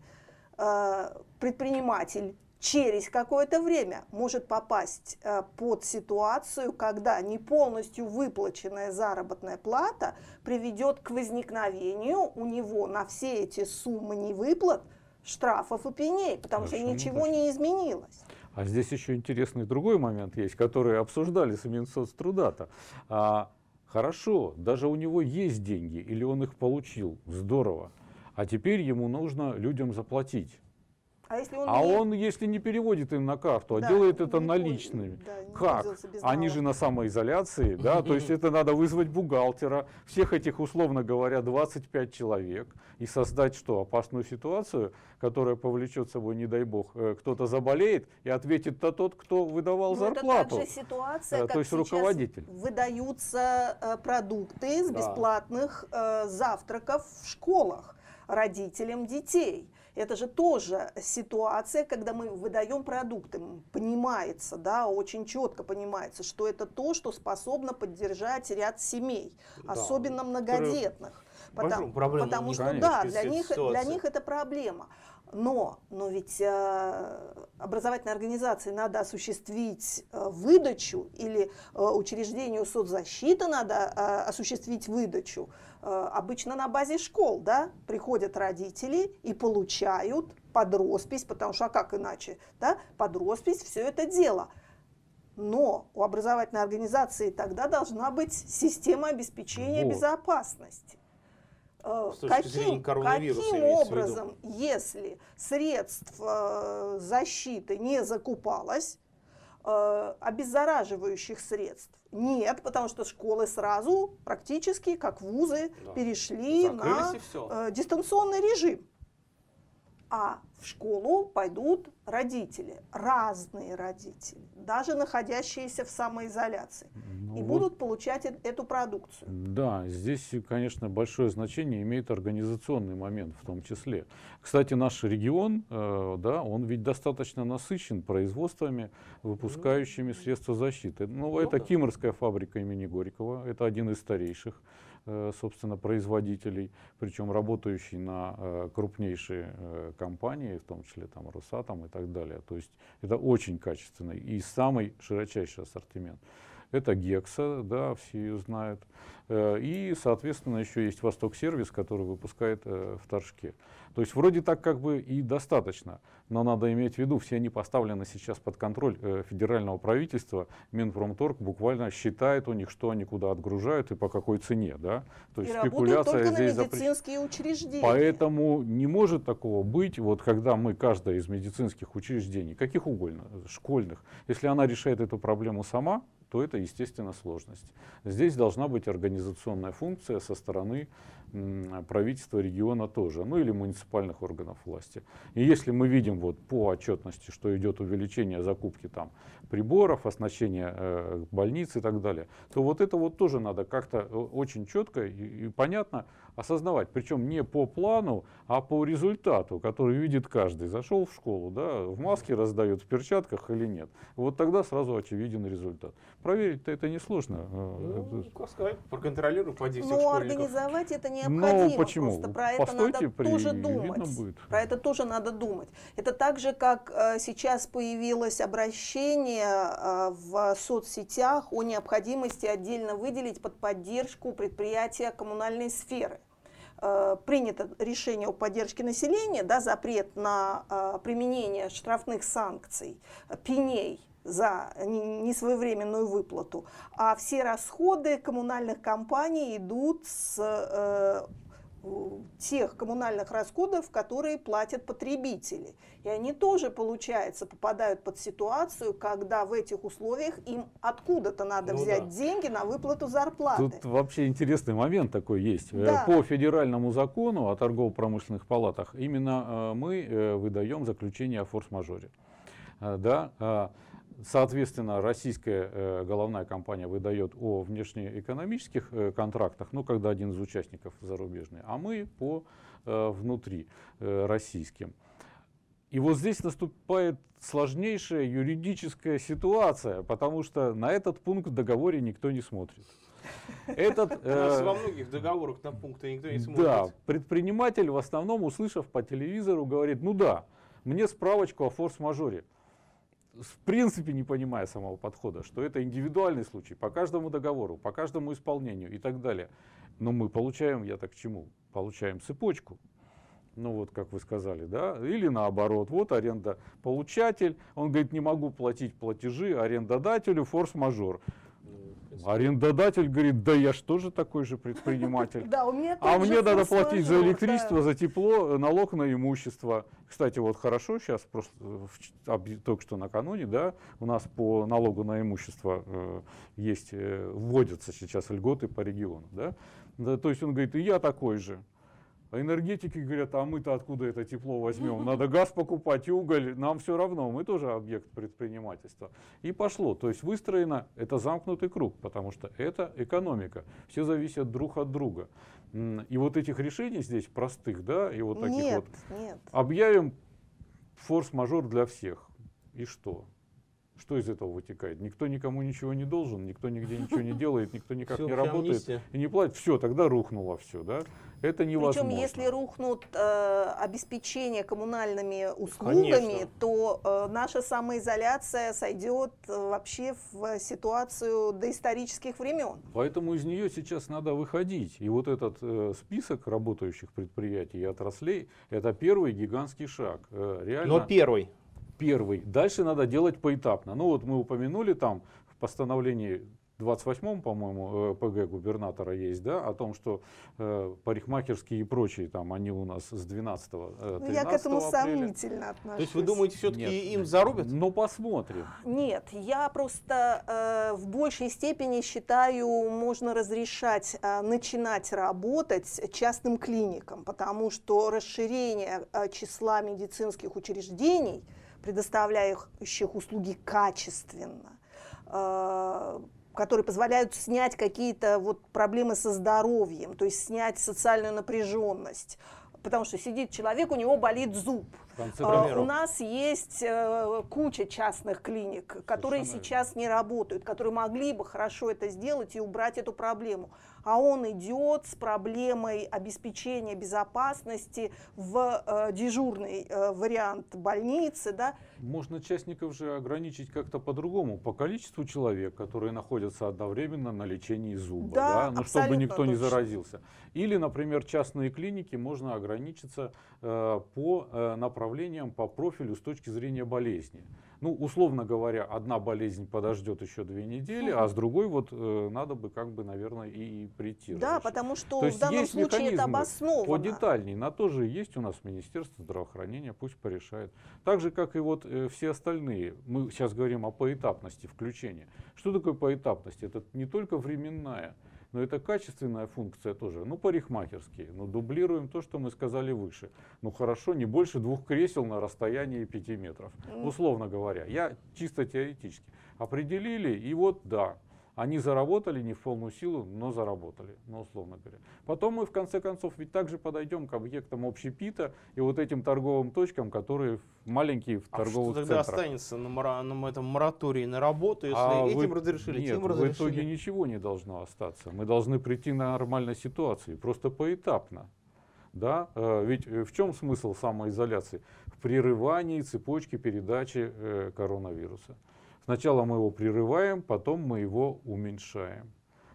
предприниматель через какое-то время может попасть э, под ситуацию, когда не полностью выплаченная заработная плата приведет к возникновению у него на все эти суммы невыплат штрафов и пеней, потому что Совершенно ничего точно. не изменилось. А здесь еще интересный другой момент есть, который обсуждали с Минсоцтруда-то. А, хорошо, даже у него есть деньги, или он их получил, здорово. А теперь ему нужно людям заплатить. А если он А не- он, если не переводит им на карту, а Да, делает это не наличными, да, не как? Они же на самоизоляции, да, то есть это надо вызвать бухгалтера, всех этих, условно говоря, 25 человек, и создать что, опасную ситуацию, которая повлечет собой, не дай бог, э, кто-то заболеет, и ответит-то тот, кто выдавал Ну, зарплату. Это также ситуация, Э, как то есть руководитель. выдаются э, продукты с Да. бесплатных э, завтраков в школах родителям детей. Это же тоже ситуация, когда мы выдаем продукты. Понимается, да, очень четко понимается, что это то, что способно поддержать ряд семей, Да, особенно многодетных. Потому, потому что решают да, для них, для них это проблема. Но, но ведь э, образовательной организации надо осуществить э, выдачу или э, учреждению соцзащиты надо э, осуществить выдачу. Э, обычно на базе школ, да, приходят родители и получают под роспись, потому что а как иначе, да, под роспись все это дело. Но у образовательной организации тогда должна быть система обеспечения Вот. безопасности. Э, С каким виду. образом, если средств э, защиты не закупалось, обеззараживающих средств нет, потому что школы сразу практически, как вузы, Да. перешли на Закрылись все. э, дистанционный режим. А в школу пойдут родители, разные родители, даже находящиеся в самоизоляции, Ну и вот будут получать эту продукцию. Да, здесь, конечно, большое значение имеет организационный момент в том числе. Кстати, наш регион, э, да, он ведь достаточно насыщен производствами, выпускающими средства защиты. Ну, Ну это да. Кимрская фабрика имени Горького, это один из старейших собственно, производителей, причем работающий на э, крупнейшие э, компании, в том числе там Росатом и так далее. То есть это очень качественный и самый широчайший ассортимент. Это Гекса, да, все ее знают. И, соответственно, еще есть Восток Сервис, который выпускает в Торжке. То есть вроде так как бы и достаточно, но надо иметь в виду, все они поставлены сейчас под контроль э, федерального правительства. Минпромторг буквально считает у них, что они куда отгружают и по какой цене. Да? То есть и спекуляция только здесь на медицинские запрещена. учреждения. Поэтому не может такого быть, вот когда мы, каждое из медицинских учреждений, каких угодно, школьных, если она решает эту проблему сама, то это, естественно, сложность. Здесь должна быть организационная функция со стороны правительства региона тоже, ну или муниципальных органов власти. И если мы видим вот по отчетности, что идет увеличение закупки там приборов, оснащения э, больниц и так далее, то вот это вот тоже надо как-то э, очень четко и, и понятно осознавать. Причем не по плану, а по результату, который видит каждый. Зашел в школу, да, в маске раздают, в перчатках или нет. Вот тогда сразу очевиден результат. Проверить-то это несложно. Э, ну, как сказать, проконтролировать по действиям Но организовать это необходимо. Но почему? Просто про это Постойте, надо при... тоже думать. Будет. Про это тоже надо думать. Это так же, как э, сейчас появилось обращение э, в соцсетях о необходимости отдельно выделить под поддержку предприятия коммунальной сферы. Э, принято решение о поддержке населения, да, запрет на э, применение штрафных санкций, пеней за несвоевременную выплату, а все расходы коммунальных компаний идут с э, тех коммунальных расходов, которые платят потребители. И они тоже, получается, попадают под ситуацию, когда в этих условиях им откуда-то надо ну, взять да. деньги на выплату зарплаты. Тут вообще интересный момент такой есть. Э, да. По федеральному закону о торгово-промышленных палатах именно э, мы э, выдаем заключение о форс-мажоре. Да, а Соответственно, российская э, головная компания выдает о внешнеэкономических э, контрактах, ну, когда один из участников зарубежный, а мы по э, внутри российским. И вот здесь наступает сложнейшая юридическая ситуация, потому что на этот пункт в договоре никто не смотрит. Этот, э, во многих договорах на пункты никто не смотрит. Да, предприниматель в основном, услышав по телевизору, говорит, ну да, мне справочку о форс-мажоре в принципе не понимая самого подхода, что это индивидуальный случай по каждому договору, по каждому исполнению и так далее. Но мы получаем, я так к чему? Получаем цепочку. Ну вот, как вы сказали, да, или наоборот, вот аренда получатель, он говорит, не могу платить платежи арендодателю, форс-мажор. Арендодатель говорит, да я же такой же предприниматель. Да, у меня а мне надо платить за электричество, за тепло, налог на имущество. Кстати, вот хорошо сейчас, просто, только что накануне, да, у нас по налогу на имущество э, есть, э, вводятся сейчас льготы по региону. Да, то есть он говорит, и я такой же. А энергетики говорят, а мы-то откуда это тепло возьмем? Надо газ покупать, уголь, нам все равно, мы тоже объект предпринимательства. И пошло. То есть выстроено, это замкнутый круг, потому что это экономика. Все зависят друг от друга. И вот этих решений здесь простых, да, и вот таких нет, вот. Нет. Объявим форс-мажор для всех. И что? Что из этого вытекает? Никто никому ничего не должен, никто нигде ничего не делает, никто никак не работает и не платит. Все, тогда рухнуло все, да? Это невозможно. Причем, если рухнут э, обеспечение коммунальными услугами, Конечно. то э, наша самоизоляция сойдет э, вообще в ситуацию доисторических времен. Поэтому из нее сейчас надо выходить. И вот этот э, список работающих предприятий и отраслей, это первый гигантский шаг. Э, реально, Но первый. Первый. Дальше надо делать поэтапно. Ну вот мы упомянули там в постановлении 28-м, по-моему, э, ПГ губернатора есть, да, о том, что э, парикмахерские и прочие там, они у нас с 12 13 ну, Я к этому апреля. сомнительно отношусь. То есть вы думаете, все-таки им зарубят? Ну, посмотрим. Нет, я просто э, в большей степени считаю, можно разрешать э, начинать работать частным клиникам, потому что расширение э, числа медицинских учреждений, предоставляющих услуги качественно, э, которые позволяют снять какие-то вот проблемы со здоровьем, то есть снять социальную напряженность. Потому что сидит человек, у него болит зуб. Uh, у нас есть uh, куча частных клиник, которые Совершенно сейчас не работают, которые могли бы хорошо это сделать и убрать эту проблему. а он идет с проблемой обеспечения безопасности в э, дежурный э, вариант больницы, да, Можно частников же ограничить как-то по-другому, по количеству человек, которые находятся одновременно на лечении зуба, Да, ну, чтобы никто не точно. заразился. Или, например, частные клиники можно ограничиться э, по э, направлениям, по профилю с точки зрения болезни. Ну, условно говоря, одна болезнь подождет еще две недели, а с другой вот э, надо бы как бы, наверное, и, и прийти. да, разрешить. потому что То в есть данном есть случае это обосновано. Подетальней, на то же есть у нас Министерство здравоохранения, пусть порешает. Так же, как и вот э, все остальные. Мы сейчас говорим о поэтапности включения. Что такое поэтапность? Это не только временная, но это качественная функция тоже. Ну, парикмахерские. Ну, дублируем то, что мы сказали выше. Ну, хорошо, не больше двух кресел на расстоянии 5 метров. Условно говоря. Я чисто теоретически. Определили, и вот да, они заработали не в полную силу, но заработали, ну, условно говоря. Потом мы, в конце концов, ведь также подойдем к объектам общепита и вот этим торговым точкам, которые в- маленькие в А что торговых тогда центрах. останется на, мора- на этом моратории на работу, если А этим вы- разрешили, Нет, тем в разрешили? итоге ничего не должно остаться. Мы должны прийти на нормальной ситуации, просто поэтапно. Да? Э, Ведь э, в чем смысл самоизоляции? В прерывании цепочки передачи э, коронавируса. Сначала мы его прерываем, потом мы его уменьшаем.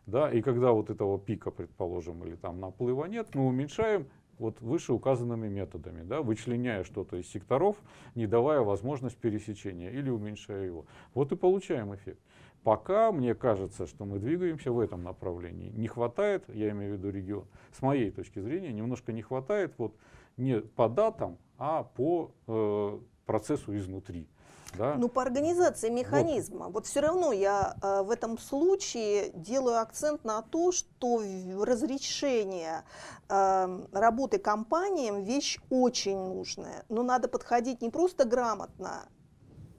Да? И когда вот этого пика, предположим, или там наплыва нет, мы уменьшаем вот вышеуказанными методами, да, вычленяя что-то из секторов, не давая возможность пересечения или уменьшая его. Вот и получаем эффект. Пока мне кажется, что мы двигаемся в этом направлении. Не хватает, я имею в виду регион, с моей точки зрения, немножко не хватает вот не по датам, а по э, процессу изнутри. Да? Ну, по организации механизма. Вот, все равно я э, в этом случае делаю акцент на то, что разрешение э, работы компаниям вещь очень нужная. Но надо подходить не просто грамотно,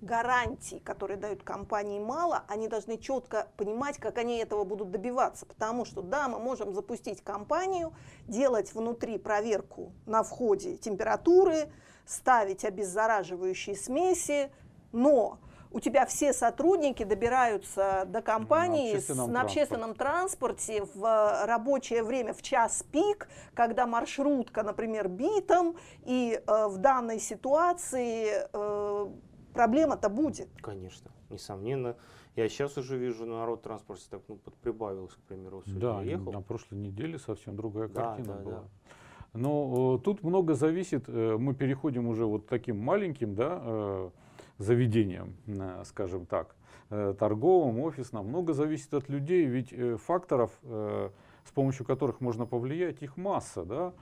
гарантий, которые дают компании, мало, они должны четко понимать, как они этого будут добиваться. Потому что, да, мы можем запустить компанию, делать внутри проверку на входе температуры, ставить обеззараживающие смеси, но у тебя все сотрудники добираются до компании с- общественном на общественном транспорте в э, рабочее время, в час пик, когда маршрутка, например, битом, и э, в данной ситуации э, проблема-то будет. Конечно, несомненно. Я сейчас уже вижу народ в транспорте так ну, подприбавилось, к примеру, сегодня Да, ехал. на прошлой неделе совсем другая Да, картина да, была. да. Но э, тут много зависит, э, мы переходим уже вот таким маленьким да, э, заведением, э, скажем так, э, торговым, офисным, много зависит от людей, ведь э, факторов, с помощью которых можно повлиять, их масса. Да?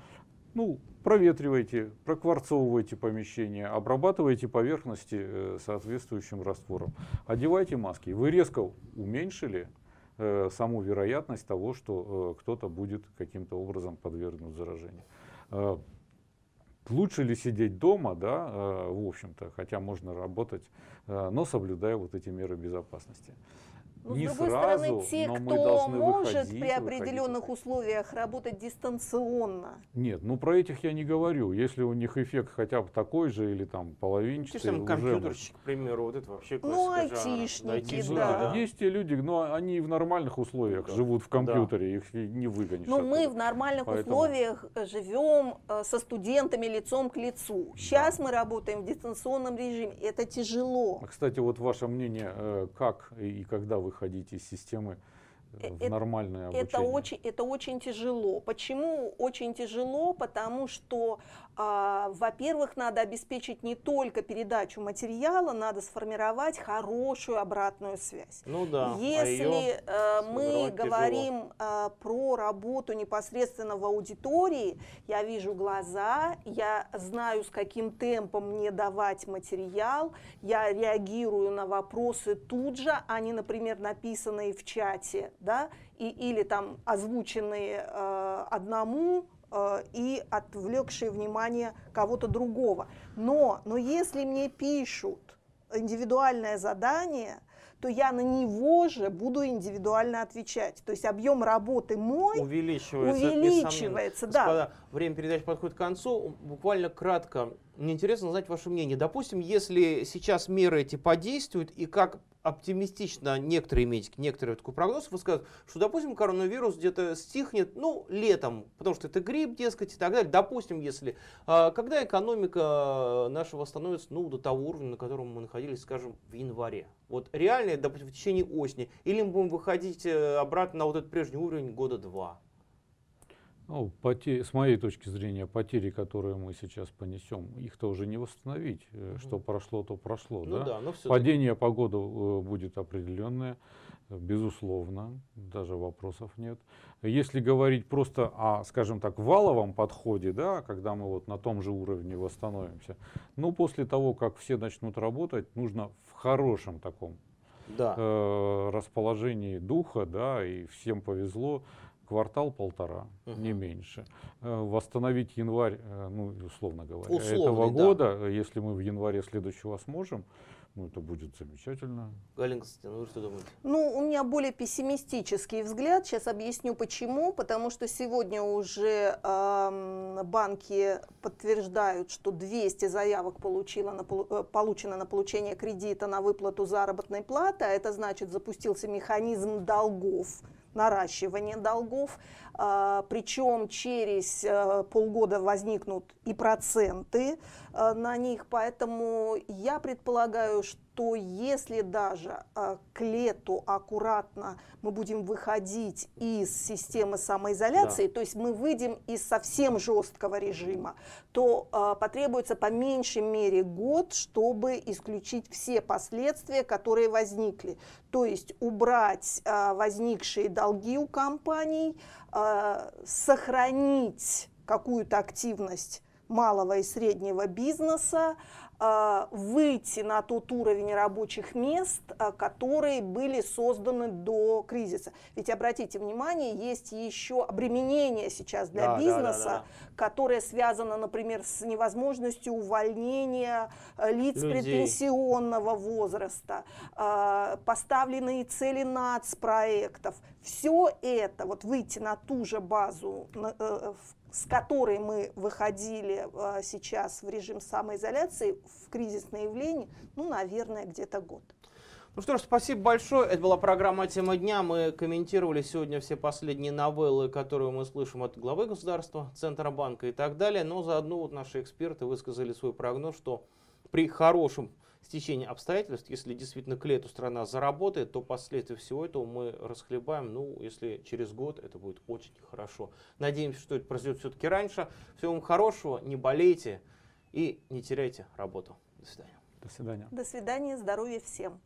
Ну, проветривайте, прокварцовывайте помещение, обрабатывайте поверхности соответствующим раствором, одевайте маски. Вы резко уменьшили э, саму вероятность того, что э, кто-то будет каким-то образом подвергнут заражению. Лучше ли сидеть дома, да, э, в общем-то, хотя можно работать, э, но соблюдая вот эти меры безопасности. Но, Не с другой сразу, стороны, те, но мы кто должны может выходить, при определенных выходить. условиях работать дистанционно, Нет, ну про этих я не говорю. Если у них эффект хотя бы такой же или там половинчатый, же самые уже компьютерщики, к примеру, вот это вообще Ну, классика жанра. айтишники, айтишники, да. Есть те люди, но они в нормальных условиях Да. живут в компьютере, их и не выгонишь. Ну, мы в нормальных Поэтому- условиях э, живем э, со студентами лицом к лицу. Сейчас мы работаем в дистанционном режиме. Это тяжело. А, Кстати, вот ваше мнение, э, как и когда выходить из системы э, в Э, нормальное обучение? Это очень, это очень тяжело. Почему очень тяжело? Потому что, во-первых, надо обеспечить не только передачу материала, надо сформировать хорошую обратную связь. Ну да. а Если э, мы сформировать тяжело. говорим э, про работу непосредственно в аудитории, я вижу глаза, я знаю, с каким темпом мне давать материал, я реагирую на вопросы тут же, они, например, написанные в чате, да, и, или там озвученные э, одному и отвлекшие внимание кого-то другого. Но, но если мне пишут индивидуальное задание, то я на него же буду индивидуально отвечать. То есть объем работы мой увеличивается. увеличивается, да. Господа, время передачи подходит к концу. Буквально кратко Мне интересно знать ваше мнение. Допустим, если сейчас меры эти подействуют, и как оптимистично некоторые медики, некоторые такой прогноз высказывают, что, допустим, коронавирус где-то стихнет, ну, летом, потому что это грипп, дескать, и так далее. Допустим, если, а, когда экономика наша восстановится, ну, до того уровня, на котором мы находились, скажем, в январе. Вот реально, допустим, в течение осени. Или мы будем выходить э, обратно на вот этот прежний уровень года два. Ну, поте- с моей точки зрения, потери, которые мы сейчас понесем, их-то уже не восстановить. Э, Что прошло, то прошло. Ну да? да, но Падение погоды э, будет определенное, безусловно, даже вопросов нет. Если говорить просто о, скажем так, валовом подходе, да, когда мы вот на том же уровне восстановимся, ну, после того, как все начнут работать, нужно в хорошем таком Да. э, расположении духа, да, и всем повезло, квартал-полтора, не Мгм. меньше. Э, Восстановить январь, э, ну, условно говоря, Условный, этого да. года, э, если мы в январе следующего сможем, ну, это будет замечательно. Галина Константиновна, вы что думаете? Ну, у меня более пессимистический взгляд. Сейчас объясню почему. Потому что сегодня уже ам, банки подтверждают, что 200 заявок получило на, э, получено на получение кредита на выплату заработной платы. А это значит, запустился механизм долгов наращивания долгов, причем через э, полгода возникнут и проценты э, на них, поэтому я предполагаю, что если даже к лету аккуратно мы будем выходить из системы самоизоляции, то есть мы выйдем из совсем жесткого режима, то потребуется по меньшей мере год, чтобы исключить все последствия, которые возникли. То есть убрать возникшие долги у компаний, э, сохранить какую-то активность малого и среднего бизнеса, выйти на тот уровень рабочих мест, э, которые были созданы до кризиса. Ведь обратите внимание, есть еще обременение сейчас для Да, да, да, бизнеса, да, которое связано, например, с невозможностью увольнения э, лиц Людей. предпенсионного возраста, э, поставленные цели нацпроектов. Все это, вот выйти на ту же базу, на- э, в- с которой мы выходили э, сейчас в режим самоизоляции, в кризисное явление, ну, наверное, где-то год. Ну что ж, спасибо большое. Это была программа «Тема дня». Мы комментировали сегодня все последние новеллы, которые мы слышим от главы государства, Центробанка и так далее. Но заодно вот наши эксперты высказали свой прогноз, что при хорошем стечении обстоятельств, если действительно к лету страна заработает, то последствия всего этого мы расхлебаем. Ну, если через год, это будет очень хорошо. Надеемся, что это произойдет все-таки раньше. Всего вам хорошего, не болейте и не теряйте работу. До свидания. До свидания. До свидания, здоровья всем.